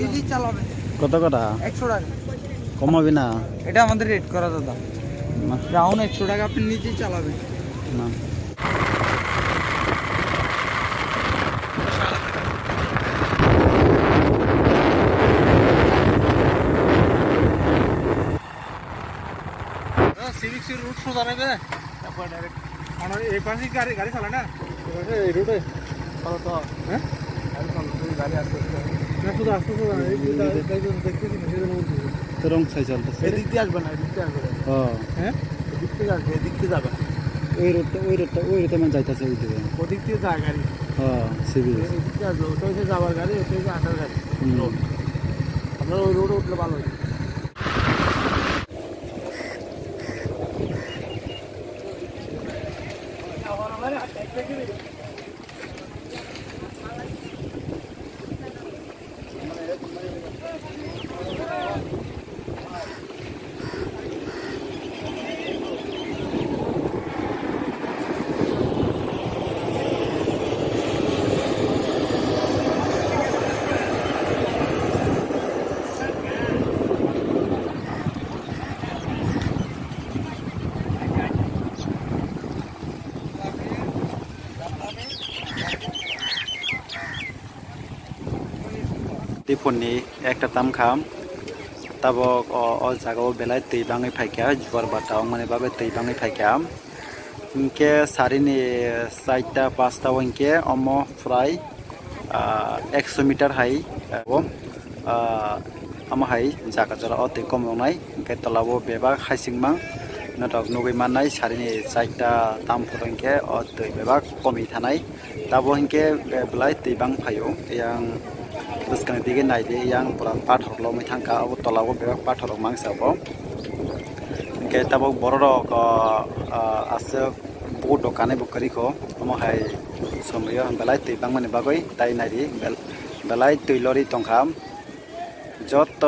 নিজেই চালাবেন কত কটা? একশো টাকা। কমাবি না? এটা আমাদের রেট করা দাদা। রাউন্ড একশো টাকা আপনি নিজেই চালাবেন। না। সিভিক সি রুট সোজা নেবে? তারপর ডাইরেক্ট আমার এই পাশে গাড়ি গাড়ি চালায় না? এই রুটে চলো তো হ্যাঁ গাড়ি আসতে। রং সাই চলতেছে। এদিক দিয়ে আসবে না এদিক দিয়ে আসবে হ্যাঁ? এদিক থেকে আসবে এদিক দিয়ে যাবে ওই রোডটা ওই রোডটা ওই রোডে মানে যাইতেছে ওই দিকে। ওদিক দিয়ে যায় গাড়ি। ও সিবি এদিক দিয়ে আসবে ওটা হচ্ছে যাবার গাড়ি ওটা হচ্ছে আসার গাড়ি। রোড আপনার ওই রোডে উঠলে ভালো হয়। টিফুনनि iponi ekta tamkham tabok o jaga o belai tui bangui phaikha juar bata mane babe tui bangui phaikha inke sarini saita pasta onke omo fry 100 meter hai o ama hai jaga jara o tui kom nai inke talabo beba khaisingmang নাটক নগৈ মাননাই সারিনি চারটা দাম ফটংকে অ তৈ বেবাক কমি থানাই তাবো হিংকে বেলাই তৈবাং ফাইও ইয়াং bwskang dige naile yang pura pathor lo mai thangka abo tola go bewak pathor mang sa bo ke tabo boro ro ko ase bo dokane bo kari ko mo hai somoya han balai te bang mane bagoi tai nari bel balai tui lori tongham jot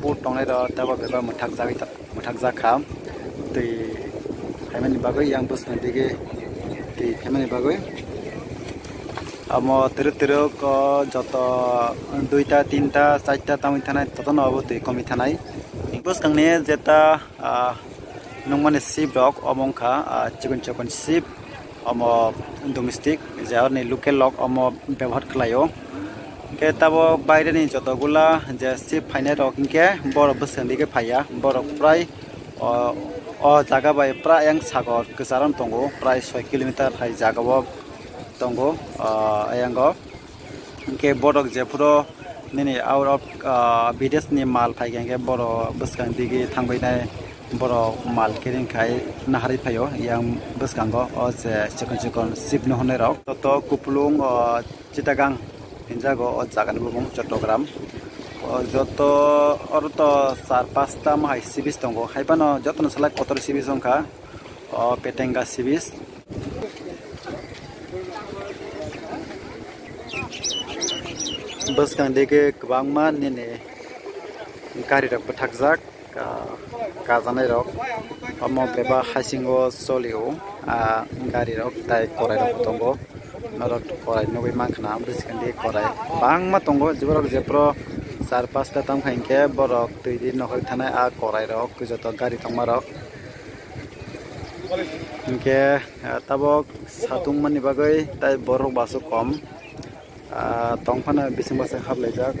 bo tongai ro tabo bewa muthak jawi ta muthak ja kham te hai mane bagoi yang bwskang dige te hai mane bagoi amo tiru tiru ko joto duita tinta চারটা তামি থানায় তত নব তুই কমি থানায় বসকাংনে যেটা নংমানে sheep rock অমংখা চিকন চিকন সিপ অম ডোমেস্টিক যার নি লোকেল লক অম ব্যবহার খালায় কে তাবো বাইরেনি যতগুলা যে সিপ ফাইনাই রক ইনকে বরফ বসকাং দিকে ফাইয়া বরফ প্রায় অ জায়গা বাই প্রায় yang সাগর গোজারান দঙ্গো প্রায় ছয় kilometre high জায়গাবো tongo ayang ayango ke borok je puro nini out of bidesh ni mal phaigen ke boro buskang digi thangbai nai boro mal kering khai nahari phayo yang buskang go o je chikon chikon sip no hone ra to to kuplung uh, chitagang injago o jagan bu mum chotogram joto orto sar pasta mai sibis tongo haibano jotno salak kotor sibis onka petenga sibis bus kang dege kwbangma nini gari rok bwthakjak kajanai rok omo beba haisingo cholio gari rok tai korai rok tongo norok korai nugui mankana bwskang korai bangma tongo jiborok jepro চার পাঁচটা তাম খাইকে বরক দুই দিন নহর থানায় আ করাই rock যত গাড়ি থামা রক ইনকে তাবক সাতুং মানি বাগৈ তাই বরক বাসু কম tongfana bising basa hablajak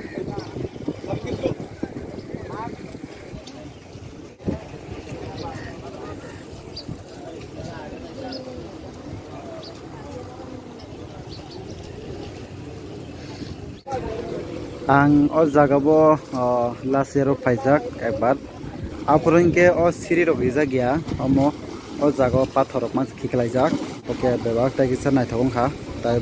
ang o jagabo last year paijak ekbar apro inke o siri rok rijak ya omo o jago pathor rok mas khiklaijak oke bebak tai kisa naithokong kha tai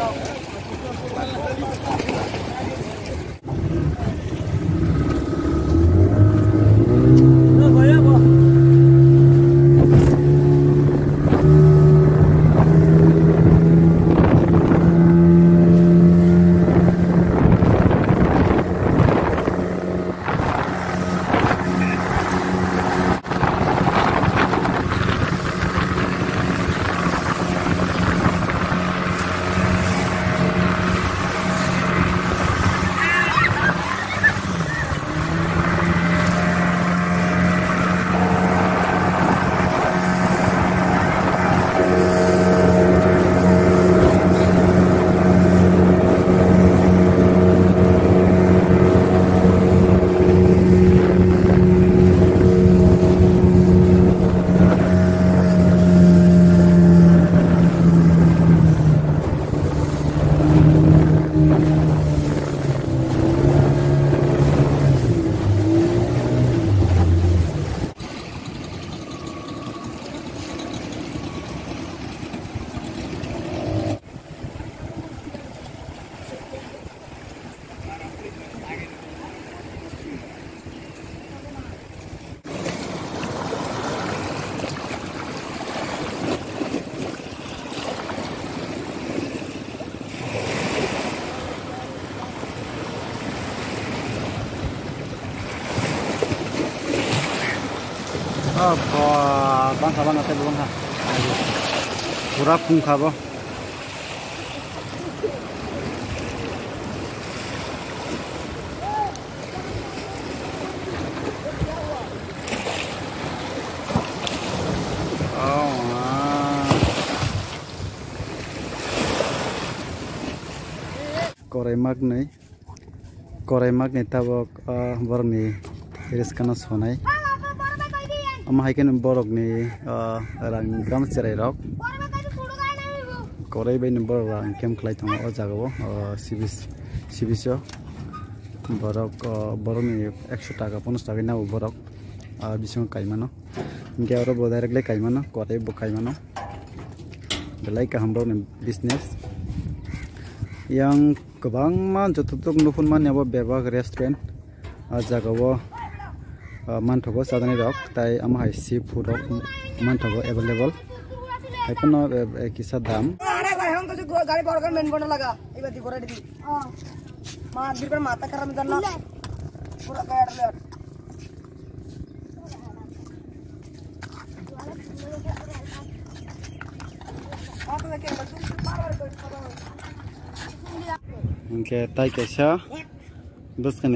Thank you. Oh, Korai magnai. Korai magnai tabok borni iris kana sonai. mahaikan borok ni rang gram cerai rok korai bay nombor rang kem kelai tong o jago sibis sibis yo borok borok ni 100 taka 50 taka na borok bisong kaimano inge aro bodai regle kaimano korai bo kaimano belai ka hamro ni business yang kebang man jototok nufun man ya bo berbag restaurant jago manthogo chajaknai rok तम amo hai sea food available manthogo available hai pono kisa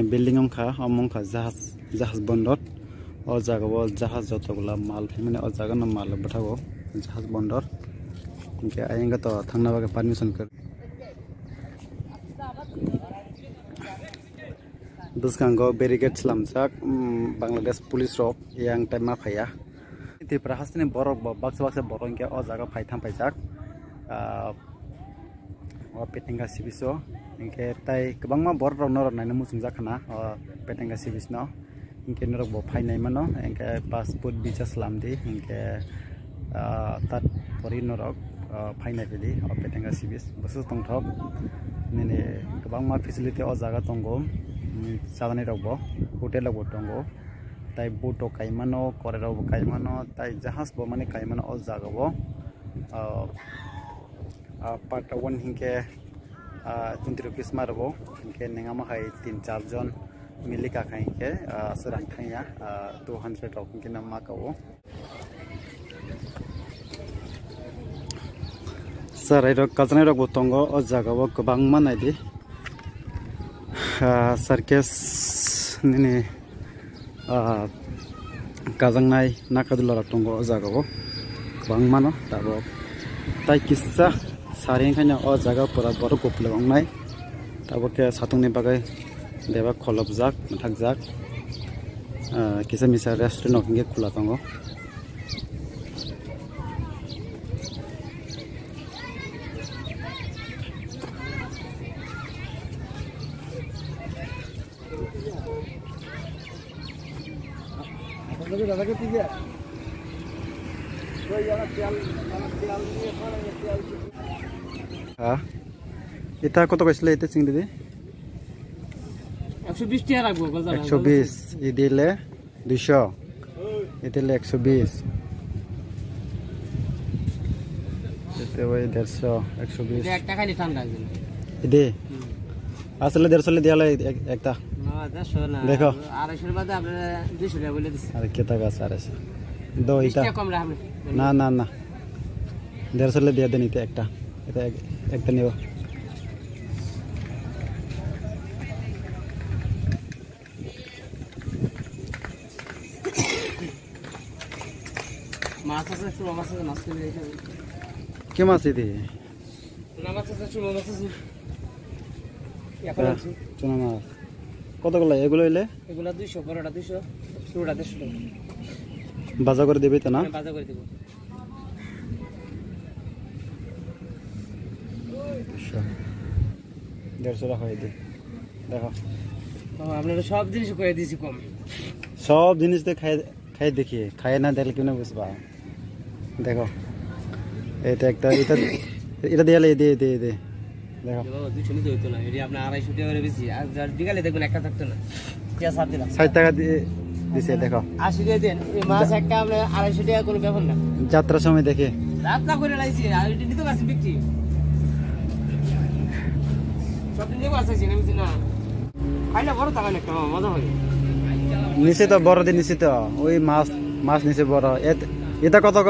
building उनका हम उनका जहाज़ জাহাজ বন্দর ও জায়গা জাহাজ যতগুলা মাল, মানে ও माल बैठा মাল পাঠাবো, জাহাজ বন্দর उनके आएँगे तो थंगना वाके परमिशन कर दुसगांगो बेरिगेट स्लमसाक बांग्लादेश पुलिस रॉप यांग टाइम मा फैया ते ने बरो बक्स बक्स बरो इनके और जगह फाइथाम फैसाक और पेटेंगा सिविसो इनके ताई गोबां मा बर रनो रनायनो मुसुंजाखाना सिविस सिबिसनो ইংকে নিৰক বফাই নাই মানো এনেকৈ পাছপোৰ্ট বিচাৰ চলাম দি এনেকৈ তাত পৰি নৰক ফাইনাই পেলি অপেটেঙা চি বিচ বস্তু টংথক নিনে গোবাং মা ফেচিলিটি অ জাগা টংগো জাগানি ৰব হোটেল ৰব টংগ তাই বুটো কাইমানো কৰে ৰব কাইমানো তাই জাহাজ ব মানে কাইমানো অ জাগাব পাৰ্ট ওৱান সিংকে টুৱেণ্টি ৰুপিছ মাৰিব সিংকে নেঙামা খাই তিনি চাৰজন मिली काकाइके असर आंखाया टू हंड्रेड रॉकिंग नम्मा का वो। सर रख कज़न रख बोतंगो और जगह वो गोबां मानायदि सर्केस जगह वो गोबां मानो दाबो ताइ किस्सा, सारें जगह पूरा बरो गोपले गंगनाय के सातुंगनि बागै बेबा खोलबजाक मथाकजाक किसा मिसा रेस्टोरेंट हिंगे खुला तंगो इतना को कैसे लेते सिंह दीदी 120 টাকা রাখব গজাল 120 ই দিলে 200 ই দিলে 120 এতে ভাই 150 120 একটা খালি ঠান্ডা দে আসলে 150 দিয়া লাই একটা। না না। দেখো। 250 এর বাদে 200 টাকা বলে দিছেন আরে দো এটা। না না না। 150 দিয়ে দেন এটা একটা। এটা একটা নিও মাছ আছে মাছ আছে মাছ কিনে রেখে কি মাছ ইদি চুনা মাছ আছে চুলো মাছ আছে। চুনা মাছ। কতগুলো এগুলো এলে এগুলা দুইশো বড়টা দুইশো ষোলোটা দেড়শো টাকা। বাজা করে দিবি তো না? আমি বাজার করে দেবো। দেড়শো টাকা হয়ে দি দেখো। আপনারা সব জিনিস করে দিয়েছি কম। সব জিনিস তো খাই খাই দেখি। খাই না দেখলে কেন বুঝবা? দেখো। এটা একটা এটা এটা দিয়ে দে দে দে দেখো। নিতে হইতো না এটি আপনার আড়াইশো টাকা করে বেশি আর বিকালে দেখবেন একটা থাকতো না। ষাট টাকা দিয়ে দিছে দেখো। আশি টাকা দেন মাছ একটা আপনার আড়াইশো টাকা কোনো ব্যাপার না। যাত্রার সময় দেখে। রাতটা করে লাইছি আর এটি নিতে পারছি বিক্রি। সব দিন দেখব আসছি আমি না। খাইলে বড় টাকা না একটা মজা হয় নিচে তো বড় দিয়ে নিচে তো ওই মাছ মাছ নিচে বড়। এটা কত ক?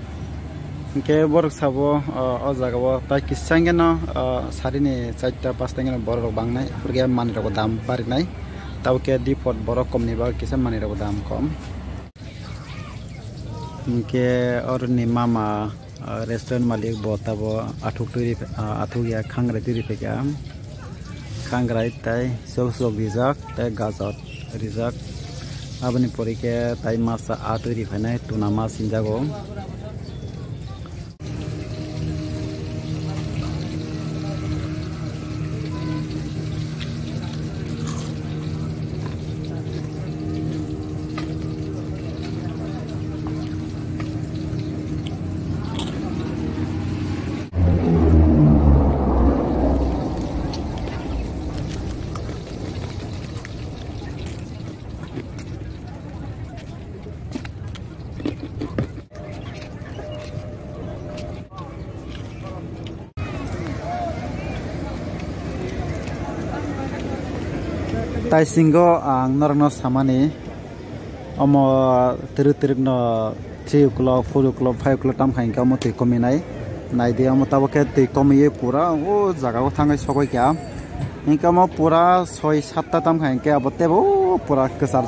কে বৰ চাব অ জাগাব প্ৰায় কিছাংগেন চাৰি নে চাৰিটা পাঁচটা পাঁচটাঙ্গেন বৰ বাং নাই গে মানি ৰ'ব দাম পাৰি নাই তাকে দি ফট বৰ কম নিব কিছুমান মানি থাকোঁ দাম কম কে অৰু নিমামা ৰেষ্টুৰেণ্ট মালিক বতাব আঁঠু তৈৰি আঁঠু গিয়া খাংৰাই তৈৰি ফেকা খাংৰাই তাই চব চব ৰিজাক তাই গাজত ৰিজাক আপুনি পৰিকে তাই মাছ আ তৈৰি নাই টুনা মাছ চিন্তা কৰোঁ turi phainai tuna ma sinjago tai singo ang norno samani omo tiru tiru no 3 o'clock 4 o'clock 5 o'clock tam khain ka mo tui komi nai nai de amo tabo ke tui komi pura o jaga ko thangai sokoi kya inka mo pura 6 7 ta tam khain ke abo tebo pura kesar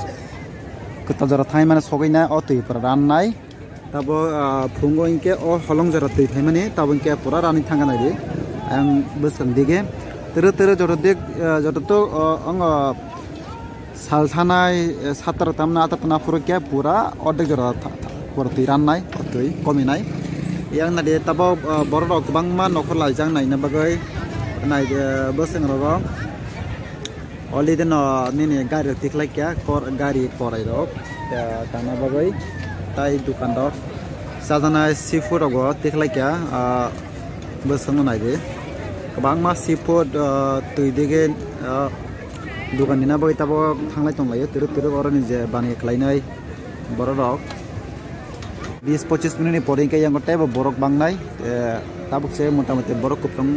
kota jara thai mane sokoi na o tui pura ran nai tabo phungo inke o holong jara tui thai mane tabo inke pura rani thanga nai ang besang dige tiru tiru joro dik joro to ang সাল থানায় সাতটা তামনা আটাতনা ফুরকে পুরা অর্ধেক জোড়া পুরো তুই রান্নাই তুই কমিনাই ইয়াং না দে তাবো বড় রক বাংমা নখর লাইজাং নাইনা বাগৈ নাই বসেং রগ অলি দেন নিনি গাড়ি তিখলাই কিয়া কর গাড়ি করাই রক তানা বাগৈ তাই দোকান রক সাজানা সি ফুড রগ তিখলাই কিয়া বসেং নাই দে বাংমা দোকানী না বই তাবো থাকলাই তংলাইও তেরো তেরো বড় নিজে বানিয়ে খেলাইনাই বড় রক বিশ পঁচিশ মিনিট পরে কে গোটাই বরক বাংনাই তাবুক সে মোটামুটি বরক কুপলং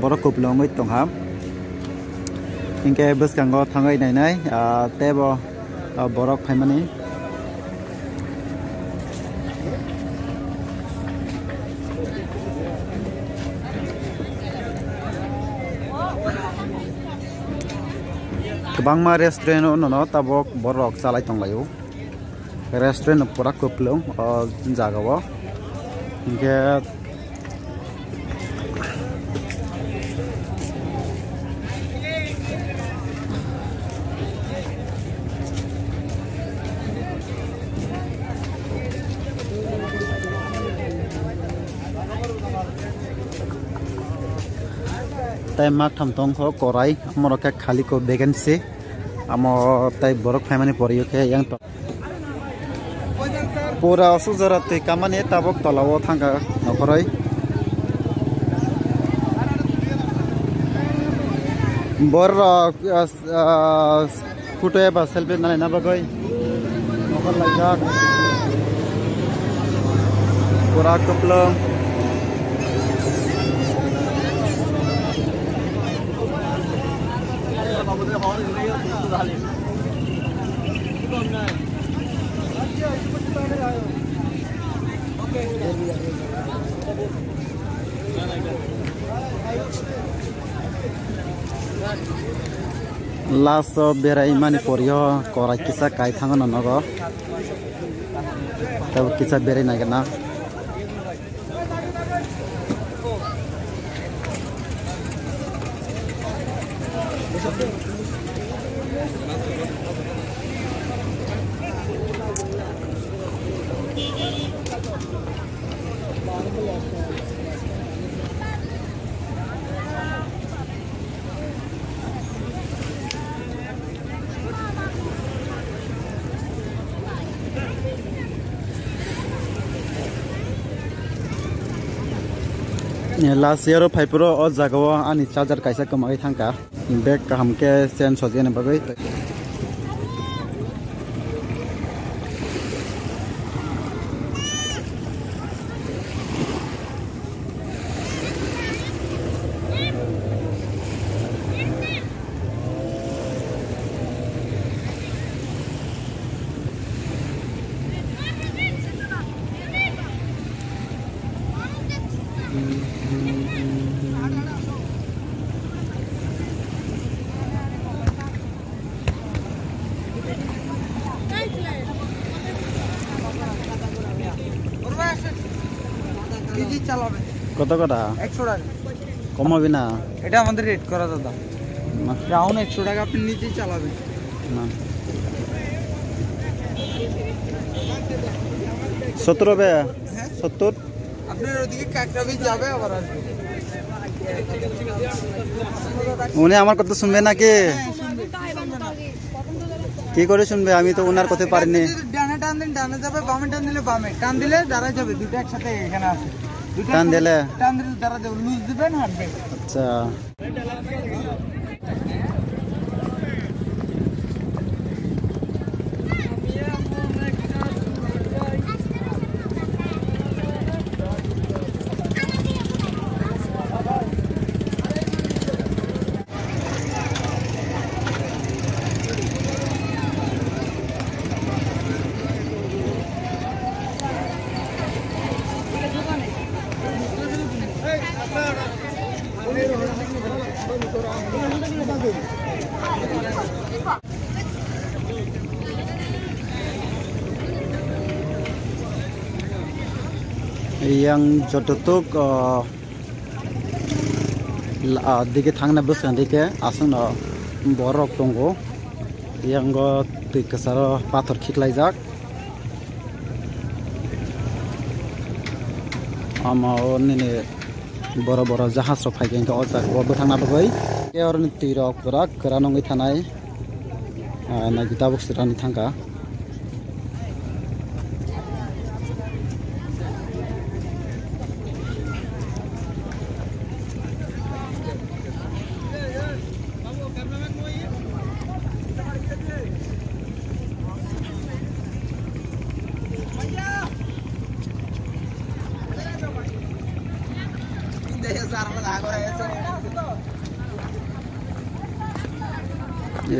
বরক কুপলংই তংহাম ইনকে বসকাঙ্গ থাঙাই নাই তেব বরক ফাইমানি kebangma restoran ono no tabok borok salai tonglayu restoran pura kuplung o jaga wo তাই মাক থমথম খ কৰাই আমাৰ একে খালী কো ভেকেঞ্চি আমাৰ তাই বৰক ফাইমানি পৰি অকে পুৰা অসু জৰা তুই কামানি তাবক তলাব থাকা নকৰাই। বৰ ফুটে বা চেল্ফি নাই নাবাগৈ। নকৰ লাগ। পুৰা কপলা। लास्ट बेरायमानि पऱ्यो करा किसा कायथांगो नगो। तब किसा बेराय नागिरना लास्ट इयर फाइप्र अ जो अनि चार्जार क्या कमै थङ्का इम्प्याक्ट गहके चेन्ज सजेन কত কটা? একশো টাকা। কমাবি না? এটা আমাদের রেট করা দাদা। না। রাউন্ড একশো টাকা আপনি নিজেই চালাবেন না। সত্তর হবে? সত্তর? আপনার ওদিকে কাকটা বীজ যাবে আবার আসবে। উনি আমার কথা শুনবে নাকি? কি করে শুনবে? আমি তো ওনার কথা পারিনি। ডানে টান দিন ডানে যাবে বামে টান দিলে বামে। টান দিলে দাঁড়া যাবে দুটো একসাথে এখানে আছে দুটো টান দিলে টান দিলে দাঁড়া যাবে লুজ দিবেন হাঁটবে আচ্ছা yang jototuk uh, uh, dike thangna buskan dike asung no borok tongo yang go tui kesaro pathor khiklaijak ama o nini বড় বড় জাহাজ ফাইকেনকে অজাক বড় থাকা বই এর তীর গোরা গোরা থানায় না গীতা বক্সিরা থাকা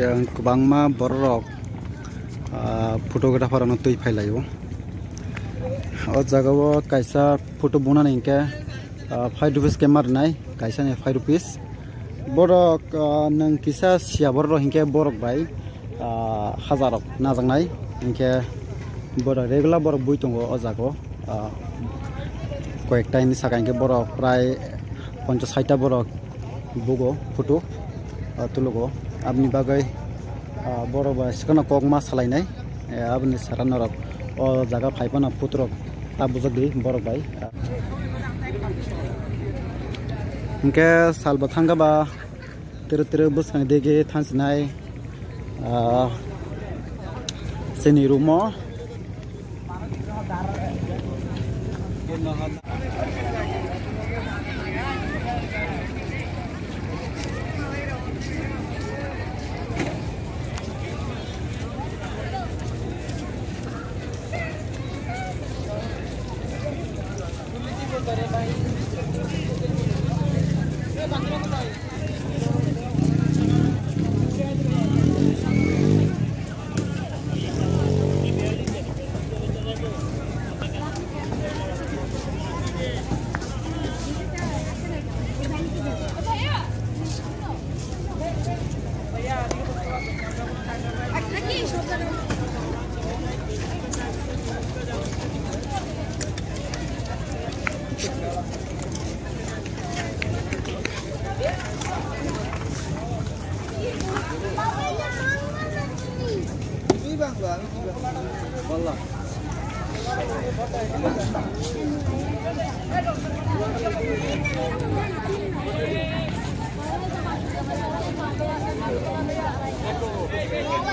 thangka yang kubangma borok photographer ano tui phailayo o jagao kaisa photo buna ninke 5 rupees camera nai kaisa ni 5 rupees borok nang kisa sia borok hinke borok bai hazarok najangnai hinke borok regular borok bui tongo o jago কয়েকটা ইনি সাকাইকে বড় প্রায় পঞ্চাশ ষাটটা বড় বুগো ফুটু তুলুগো আপনি বাগৈ বড় বা সেখানে কক মাছ সালাইনাই আপনি সারা নরক ও জায়গা ফাইপানা পুত্রক তা বুঝক দি বড় ভাই ইনকে সালবা থাঙ্গাবা তেরো তেরো বসাং দিকে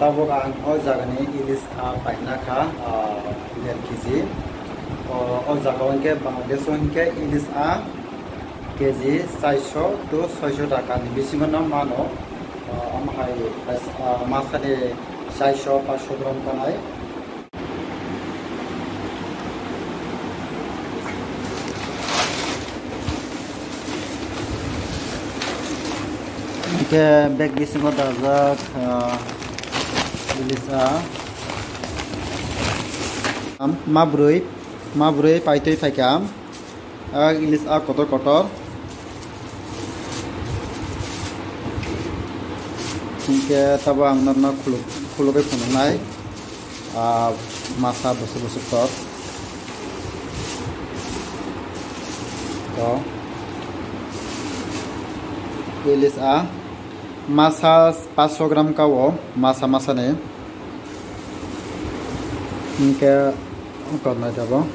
रुमाव tabok ang o jagani ilis a paina kha der kg o jaga onke bangladesh onke ilis a KG চারশো টু ছয়শো টাকা বেশিমো না মানো আমহাই মাছখানে চারশো পাঁচশো গ্রাম কানায় ke bag bisingo dajak ilisa am mabrui mabrui paitoi paikam ilis a kotor kotor hingke tabo ang narna khuluk khulukai phunungnai masa busuk busuk 500 gram kawo masa masa ne hingke korna jabo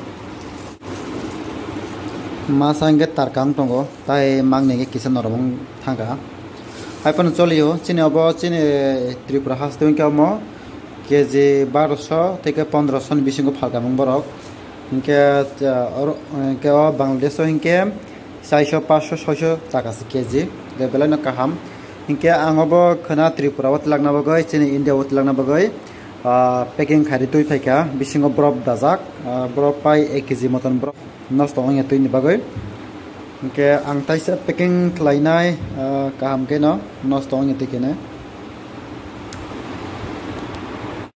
masa hingke tarkang tongo tai mangne kisa norobong thanga হাইপন চলিও চিনি হব চিনি ত্রিপুরা হাসতে chemo KG বারোশো থেকে পনেরোশো বিশিঙ্গ ফালকামং বরক ইনকে ইনকে বাংলাদেশ ইনকে চারশো পাঁচশো ছয়শো টাকাছে কেজি বেলা না কাহাম ইনকে আঙব খনা ত্রিপুরা ওত লাগনা বগৈ চিনি ইন্ডিয়া ওত লাগনা বগৈ পেকিং খারি তুই ফাইকা বিশিঙ্গ বরফ দাজাক বরফ পাই এক কেজি মতন বরফ নষ্ট অঙে তুই নিবাগৈ Oke, ang taisa packing kelainai kaham ke no, nos tong itu kene.